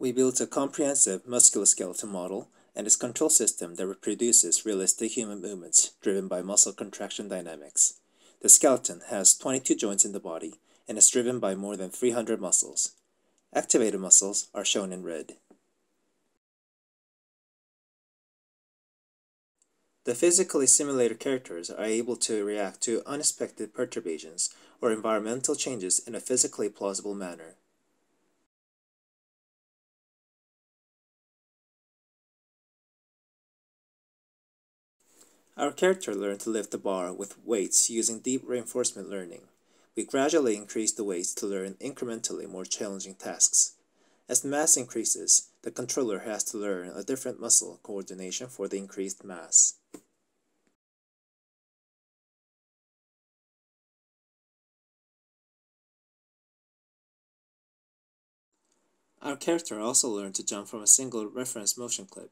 We built a comprehensive musculoskeletal model and its control system that reproduces realistic human movements driven by muscle contraction dynamics. The skeleton has 22 joints in the body and is driven by more than 300 muscles. Activated muscles are shown in red. The physically simulated characters are able to react to unexpected perturbations or environmental changes in a physically plausible manner. Our character learned to lift the bar with weights using deep reinforcement learning. We gradually increased the weights to learn incrementally more challenging tasks. As the mass increases, the controller has to learn a different muscle coordination for the increased mass. Our character also learned to jump from a single reference motion clip,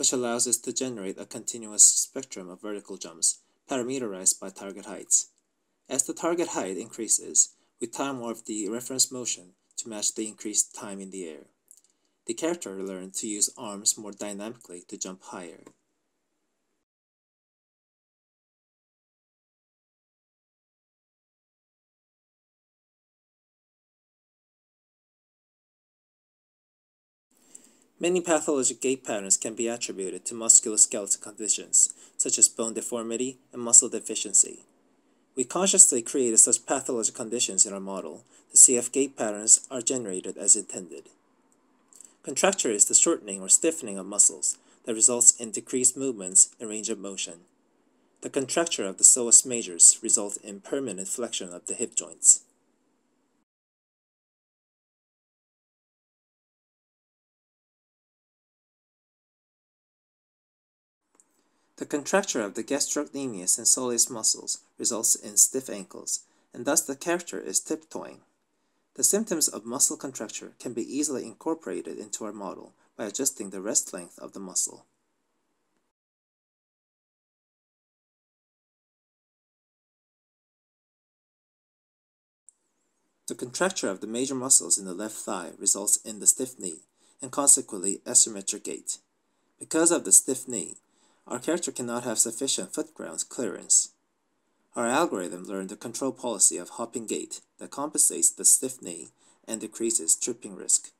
which allows us to generate a continuous spectrum of vertical jumps, parameterized by target heights. As the target height increases, we time warp the reference motion to match the increased time in the air. The character learned to use arms more dynamically to jump higher. Many pathologic gait patterns can be attributed to musculoskeletal conditions, such as bone deformity and muscle deficiency. We consciously created such pathologic conditions in our model to see if gait patterns are generated as intended. Contracture is the shortening or stiffening of muscles that results in decreased movements and range of motion. The contracture of the psoas majors results in permanent flexion of the hip joints. The contracture of the gastrocnemius and soleus muscles results in stiff ankles, and thus the character is tiptoeing. The symptoms of muscle contracture can be easily incorporated into our model by adjusting the rest length of the muscle. The contracture of the major muscles in the left thigh results in the stiff knee, and consequently asymmetric gait. Because of the stiff knee, our character cannot have sufficient foot ground clearance. Our algorithm learned the control policy of hopping gait that compensates the stiff knee and decreases tripping risk.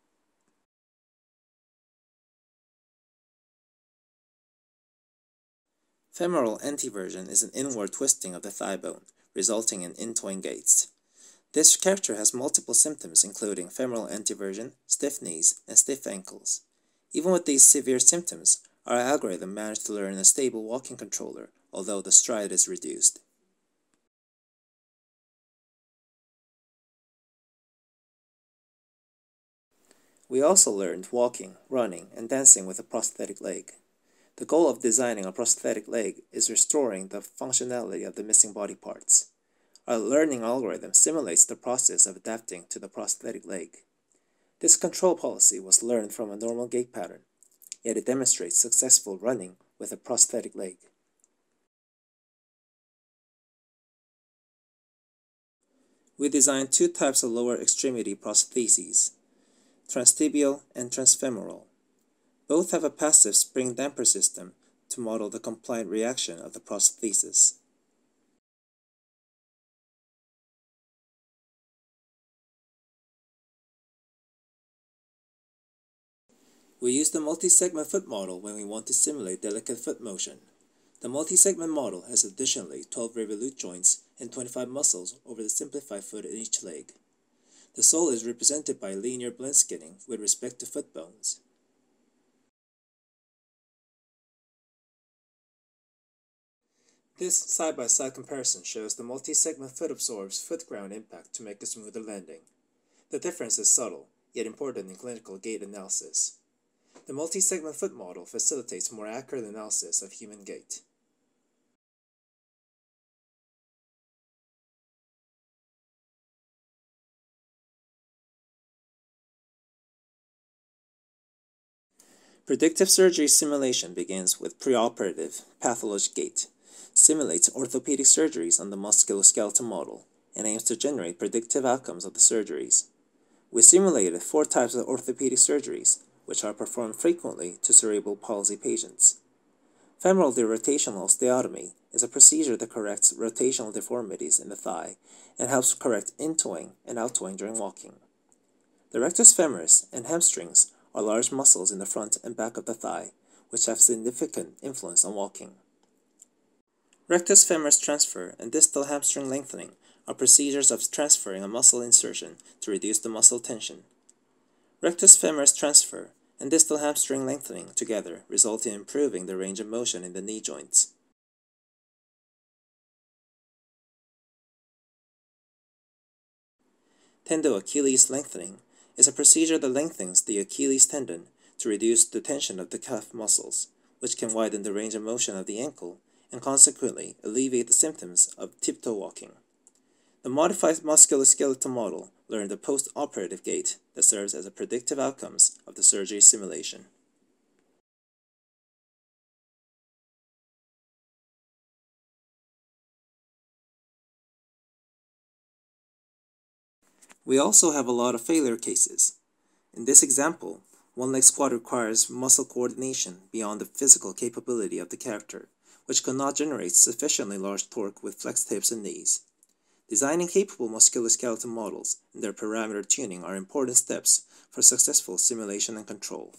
Femoral anteversion is an inward twisting of the thigh bone, resulting in in-toeing gaits. This character has multiple symptoms including femoral anteversion, stiff knees, and stiff ankles. Even with these severe symptoms, our algorithm managed to learn a stable walking controller, although the stride is reduced. We also learned walking, running, and dancing with a prosthetic leg. The goal of designing a prosthetic leg is restoring the functionality of the missing body parts. Our learning algorithm simulates the process of adapting to the prosthetic leg. This control policy was learned from a normal gait pattern yet it demonstrates successful running with a prosthetic leg. We designed two types of lower extremity prostheses, transtibial and transfemoral. Both have a passive spring damper system to model the compliant reaction of the prosthesis. We use the multi-segment foot model when we want to simulate delicate foot motion. The multi-segment model has additionally 12 revolute joints and 25 muscles over the simplified foot in each leg. The sole is represented by linear blend skinning with respect to foot bones. This side-by-side -side comparison shows the multi-segment foot absorbs foot ground impact to make a smoother landing. The difference is subtle, yet important in clinical gait analysis. The multi-segment foot model facilitates more accurate analysis of human gait. Predictive surgery simulation begins with preoperative pathologic gait, simulates orthopedic surgeries on the musculoskeletal model, and aims to generate predictive outcomes of the surgeries. We simulated four types of orthopedic surgeries, which are performed frequently to cerebral palsy patients. Femoral derotational osteotomy is a procedure that corrects rotational deformities in the thigh and helps correct in-toeing and out-toeing during walking. The rectus femoris and hamstrings are large muscles in the front and back of the thigh, which have significant influence on walking. Rectus femoris transfer and distal hamstring lengthening are procedures of transferring a muscle insertion to reduce the muscle tension. Rectus femoris transfer and distal hamstring lengthening together result in improving the range of motion in the knee joints. Tendo-Achilles lengthening is a procedure that lengthens the Achilles tendon to reduce the tension of the calf muscles, which can widen the range of motion of the ankle and consequently alleviate the symptoms of tiptoe walking. The modified musculoskeletal model learned the post-operative gait that serves as a predictive outcomes of the surgery simulation. We also have a lot of failure cases. In this example, one leg squat requires muscle coordination beyond the physical capability of the character, which could not generate sufficiently large torque with flexed hips and knees. Designing capable musculoskeletal models and their parameter tuning are important steps for successful simulation and control.